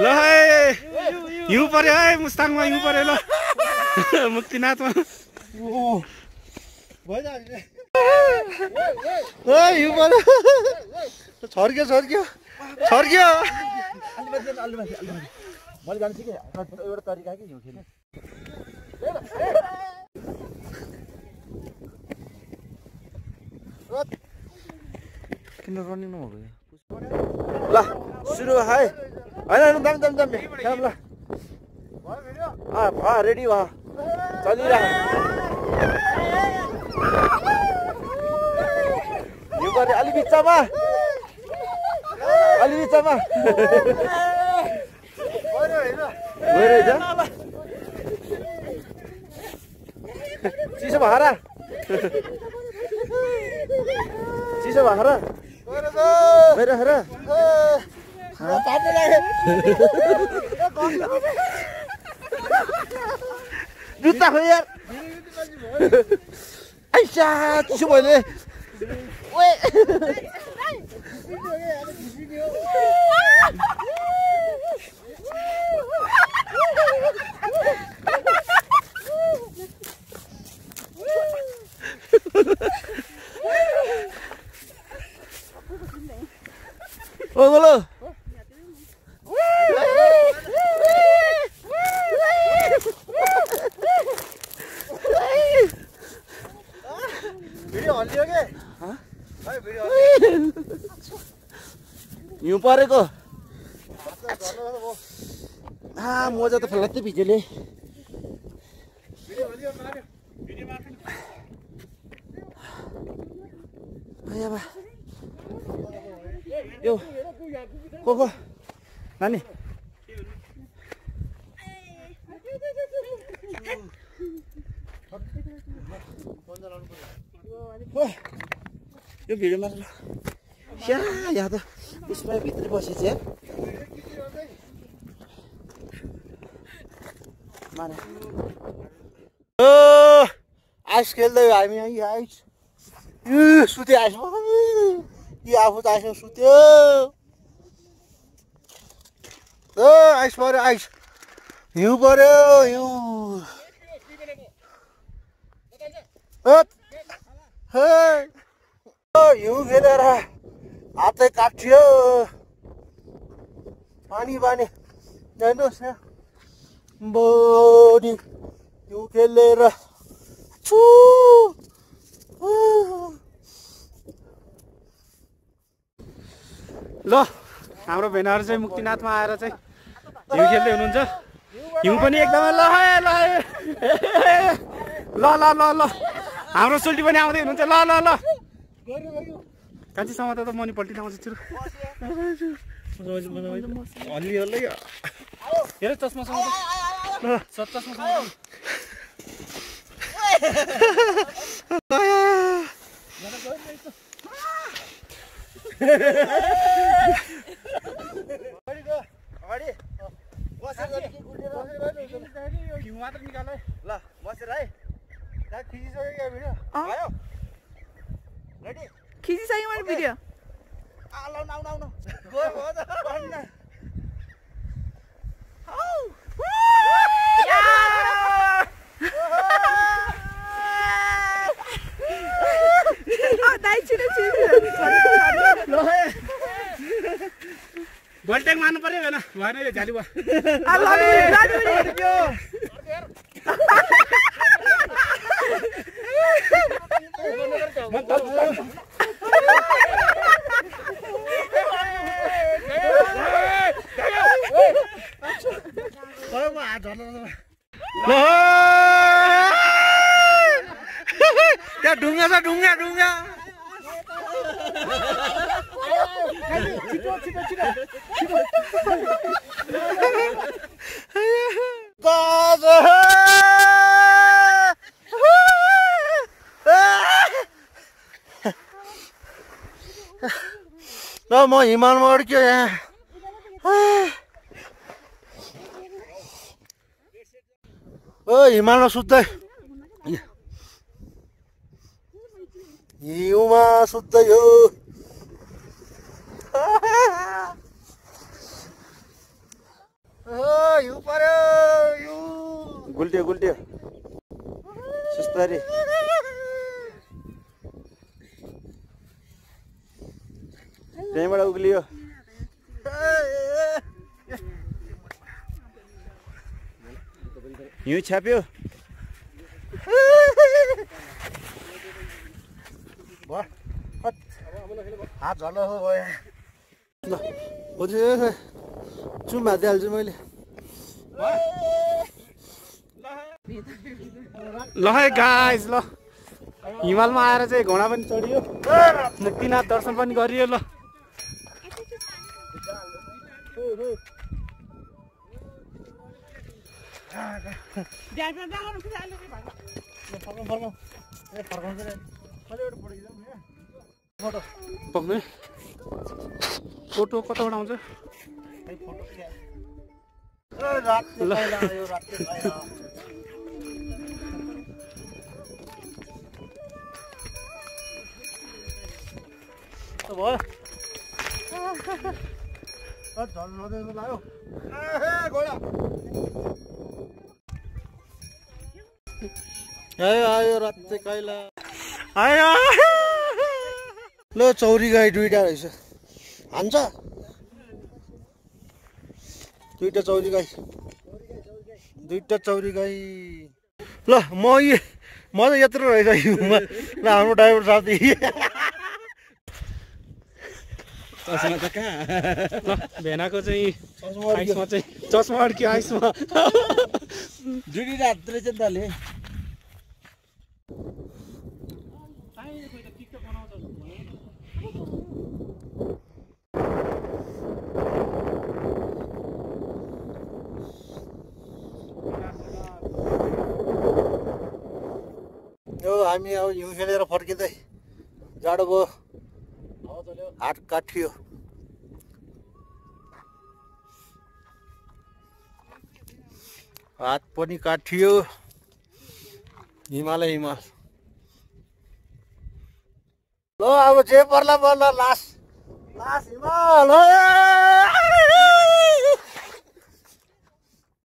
ल है। हिउँ पर्यो है मुस्ताङमा हिउँ पर्यो ल। मुक्तिनाथमा। हिउँ पर्यो छर्क्यो छर्क्यो। छर्क्यो। मैले जान्छु कि एउटा तरिका कि हिउँ खेल्ने किन रनिङ नभएको ल सुरु है। होइन होइन दाम दाम दाम। ल अँ रेडी भयो चलिरह। यो गर्ने अलि बिच्चामा अलि गइरहेछ चिसो भएर। चिसो भएर। गएर हेर जुत्ता खो यार आइसा चिसो भयो नि ओ बोलो भिडियो हल्लियो के हिउँ परेको। आ मोजा त फलात्तै भिजेले। आया बा। यो को को? नानी। यो भिडियोमा स्या यहाँ त उसमा भित्र बसेछ। यार माने। ओ आइस खेल्दै हामी यहाँ आइस। ए सुते आइस। कि आफू त आइसमा सुत्यो। ओ आइस पऱ्यो आइस। हिउँ पऱ्यो हिउँ। हे हिउँ खेलेर हातै काट्यो पानी पानी जानुहोस् न बोडी हिउँ खेलेर छु ल हाम्रो भेनाहरू चाहिँ मुक्तिनाथमा आएर चाहिँ हिउँ खेल्दै हुनुहुन्छ। हिउँ पनि एकदमै ल। ल ल ल ल। हाम्रो सोल्टी पनि आउँदै हुनुहुन्छ। ल ल ल। कान्छीसम्म त मनी पल्टिन आउँछ छिरो हल्ली हल्लै हेर चस्मासँग चस्मासँग ल बसेर है। खिचिसक्यो मैले भिडियो भोल्टेक मार्नु पर्यो भएन भएन यो झ्याली भयो गयो म हात झर्न ल त्यहाँ ढुङ्गा छ ढुङ्गा ढुङ्गा ल म हिमालमा अड्क्यो यहाँ ओ हिमालमा सुत्दै हिउँमा सुत्दै हो गुल्ट्यो त्यहीँबाट उक्लियो। हिउँ छ्याप्यो। हात झल्लो हो गयो ल हुन्छ चुम हालिदिइहाल्छु मैले। ल है गाइस ल। हिमालमा आएर चाहिँ घोडा पनि चढियो। मुक्तिनाथ दर्शन पनि गरियो ल। पक्ने फोटो कताबाट आउँछ ल आयो आयो रात कहिला आयो ल चौरी गाई दुइटा रहेछ। हान्छ? दुइटा चौरी गाई। दुइटा चौरी गाई। ल म यी म त यत्रो रहेछ हिउँमा। ल हाम्रो ड्राइभर साथी। ल भेनाको चाहिँ आइसमा चाहिँ चस्मा अड्क्यो आइसमा। जुडी रात रहेछ नि तले हामी अब हिउँ खेलेर फर्किँदै जाडो भयो। हात काटियो हात पनि काटियो हिमालय हिमाल। ल अब जे पर्ला पर्ला लास लास हिमाल